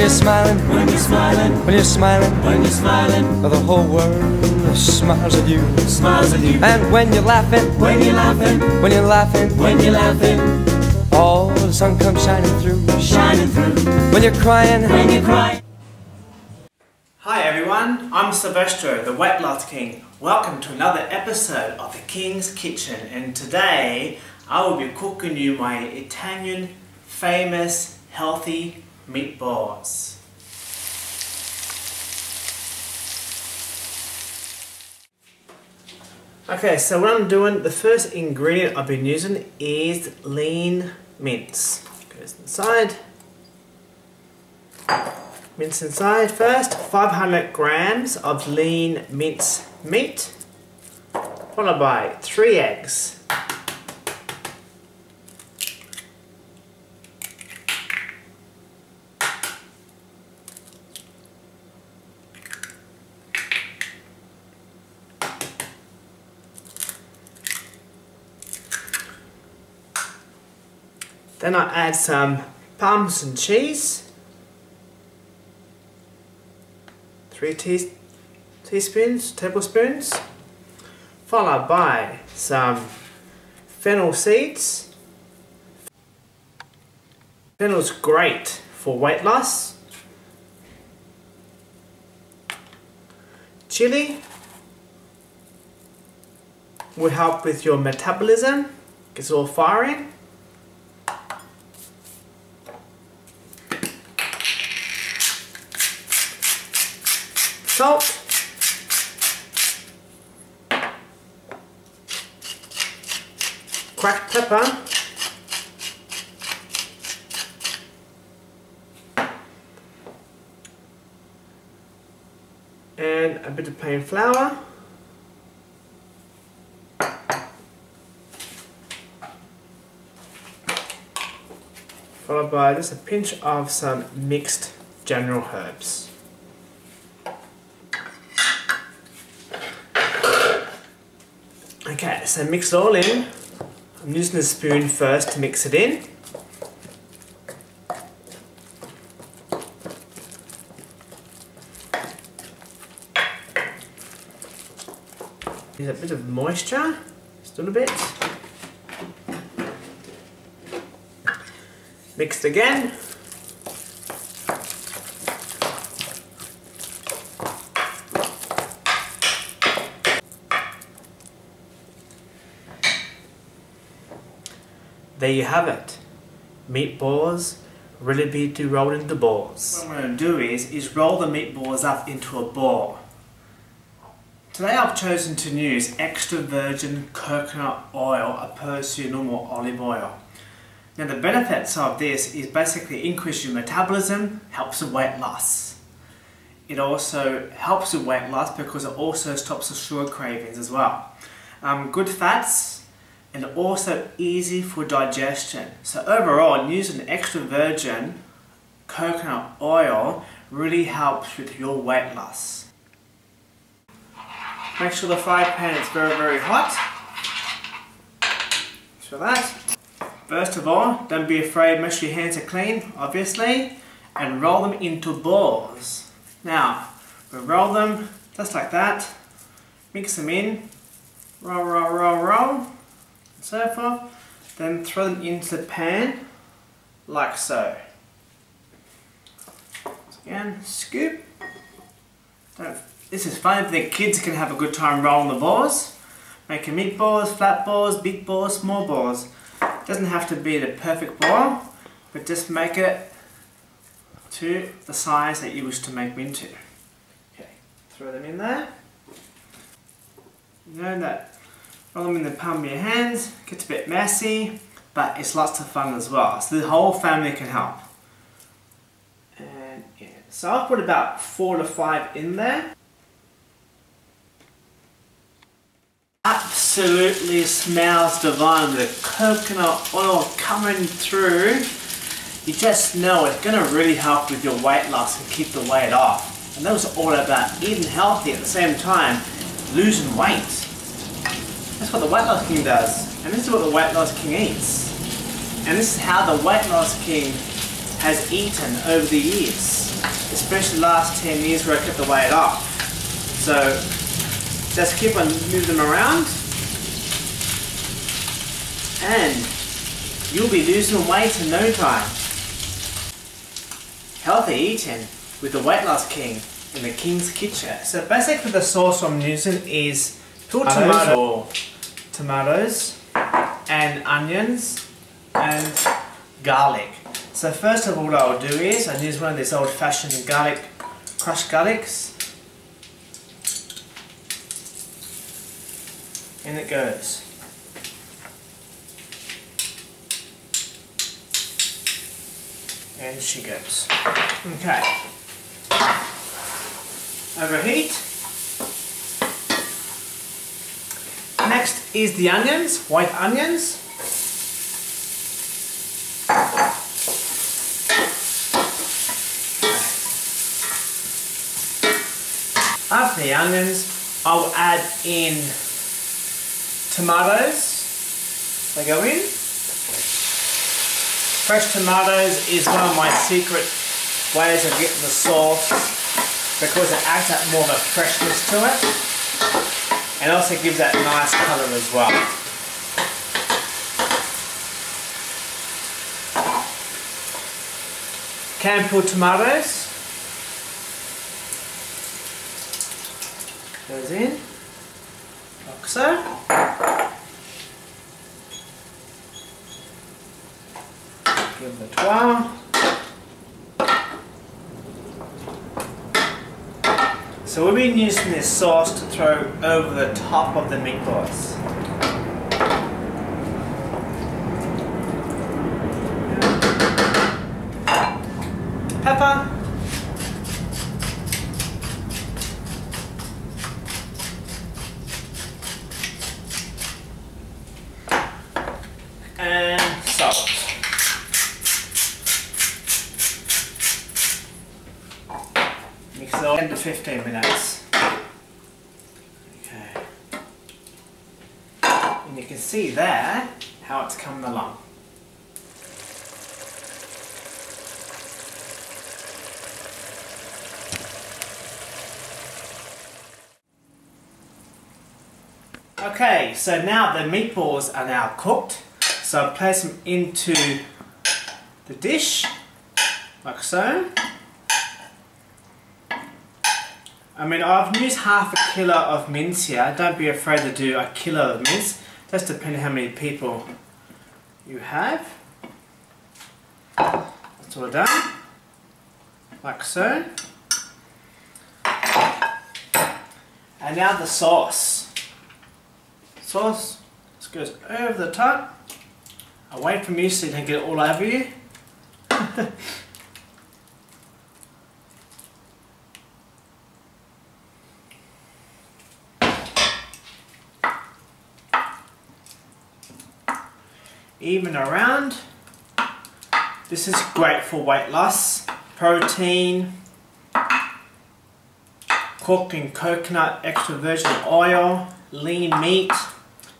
When you're smiling, when you're smiling, when you're smiling, when you're smiling, the whole world smiles at you. smiles at you. And when you're laughing, When you're laughing, when you're laughing, when you're laughing, all the sun comes shining through. shining through. When you're crying, When you cry, Hi everyone, I'm Silvestro, the Weight Loss King. Welcome to another episode of the King's Kitchen. And today I will be cooking you my Italian famous healthy meatballs. Okay, so what I'm doing, the first ingredient I've been using is lean mince. Goes inside. Mince inside first, 500 grams of lean mince meat, followed by three eggs. Then I add some parmesan cheese. three tea teaspoons, tablespoons, followed by some fennel seeds. Fennel's great for weight loss. Chili will help with your metabolism, gets all firing. Salt, cracked pepper, and a bit of plain flour. Followed by just a pinch of some mixed general herbs. Okay, so mix it all in. I'm using a spoon first to mix it in. Use a bit of moisture, just a little bit. Mixed again. There you have it. Meatballs really be to rolled into balls. What I'm going to do is, is roll the meatballs up into a ball. Today I've chosen to use extra virgin coconut oil opposed to normal olive oil. Now the benefits of this is basically increase your metabolism, helps with weight loss. It also helps with weight loss because it also stops the sugar cravings as well. Um, good fats, and also easy for digestion. So overall, using extra virgin coconut oil really helps with your weight loss. Make sure the fry pan is very, very hot. So that. First of all, don't be afraid, make sure your hands are clean, obviously, and roll them into balls. Now, we roll them just like that, mix them in, roll, roll, roll, roll, so forth. Then throw them into the pan like so. Again, scoop. Don't, this is fun the kids can have a good time rolling the balls. Making meatballs, flat balls, big balls, small balls. Doesn't have to be the perfect ball, but just make it to the size that you wish to make them into. Okay, throw them in there. You know that Roll them in the palm of your hands, gets a bit messy, but it's lots of fun as well. So the whole family can help. And yeah, so I'll put about four to five in there. Absolutely smells divine. The coconut oil coming through. You just know it's going to really help with your weight loss and keep the weight off. And that was all about eating healthy at the same time, losing weight. That's what the Weight Loss King does. And this is what the Weight Loss King eats. And this is how the Weight Loss King has eaten over the years, especially the last 10 years where I kept the weight off. So just keep on moving them around and you'll be losing weight in no time. Healthy eating with the Weight Loss King in the King's Kitchen. So basically the sauce I'm using is peeled tomato, tomatoes and onions and garlic. So first of all what I'll do is I use one of these old fashioned garlic, crushed garlics. And it goes. And she goes. Okay. Overheat. Next is the onions, white onions. After the onions, I'll add in tomatoes. They go in. Fresh tomatoes is one of my secret ways of getting the sauce because it adds that more of a freshness to it and also gives that nice colour as well. Canned peeled tomatoes goes in like so. Give it a twirl. So we've been using this sauce to throw over the top of the meatballs. Pepper. And salt. Mix it all 10 to 15 minutes. Okay. And you can see there how it's coming along. Okay, so now the meatballs are now cooked. So I place them into the dish, like so. I mean, I've used half a kilo of mince here. Don't be afraid to do a kilo of mince. Just depending how many people you have. That's all done. Like so. And now the sauce. Sauce just goes over the top. Away from you so you don't get it all over you. even around. This is great for weight loss, protein, cooked in coconut extra virgin oil, lean meat,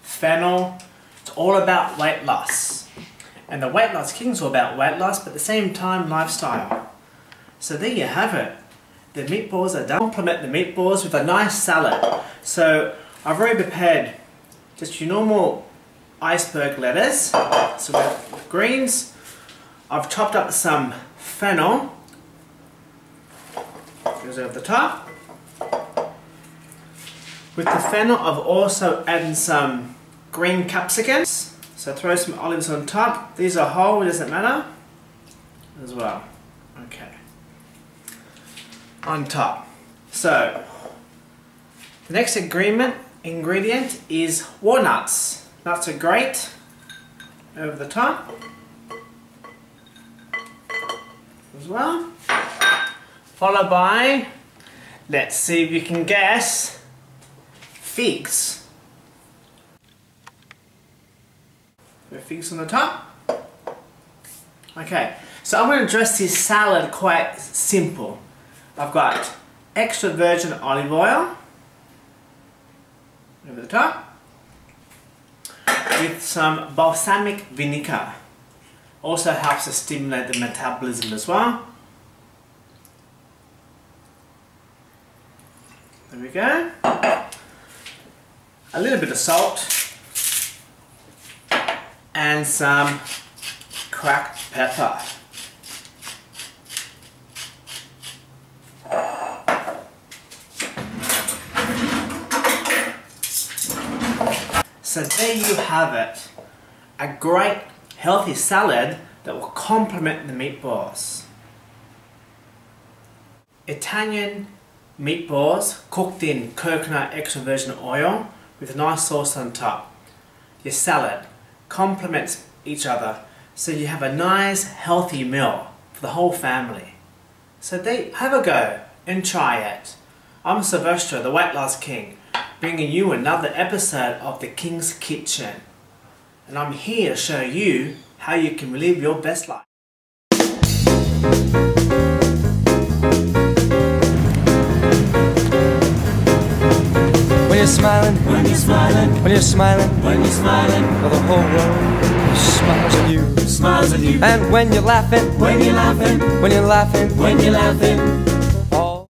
fennel. It's all about weight loss. And the Weight Loss King's all about weight loss, but at the same time lifestyle. So there you have it. The meatballs are done. Complement the meatballs with a nice salad. So I've already prepared just your normal iceberg lettuce. So we have greens. I've chopped up some fennel. Goes over the top. With the fennel, I've also added some green capsicums. So throw some olives on top. These are whole, it doesn't matter. As well. Okay. On top. So, the next ingredient, ingredient is walnuts. Nuts are great. Over the top. As well. Followed by, let's see if you can guess, figs. figs on the top. Okay, so I'm going to dress this salad quite simple. I've got extra virgin olive oil over the top with some balsamic vinegar. Also helps to stimulate the metabolism as well. There we go. A little bit of salt and some cracked pepper. So there you have it. A great healthy salad that will complement the meatballs. Italian meatballs cooked in coconut extra virgin oil with a nice sauce on top. Your salad complements each other so you have a nice healthy meal for the whole family. So they have a go and try it. I'm Silvestro, the Weight Loss King, bringing you another episode of The King's Kitchen. And I'm here to show you how you can live your best life. When you're smiling, When you're smiling, when you're smiling, when you're smiling, well, the whole world smiles at you. smiles at you. And when you're laughing, When you're laughing, when you're laughing, when you're laughing,